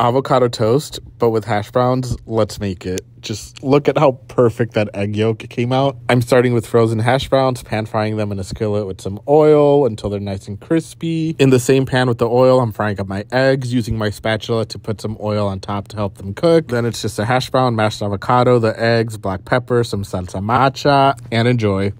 avocado toast, but with hash browns. Let's make it. Just look at how perfect that egg yolk came out. I'm starting with frozen hash browns, pan frying them in a skillet with some oil until they're nice and crispy. In the same pan with the oil, I'm frying up my eggs using my spatula to put some oil on top to help them cook. Then it's just a hash brown, mashed avocado, the eggs, black pepper, some salsa macha, and enjoy.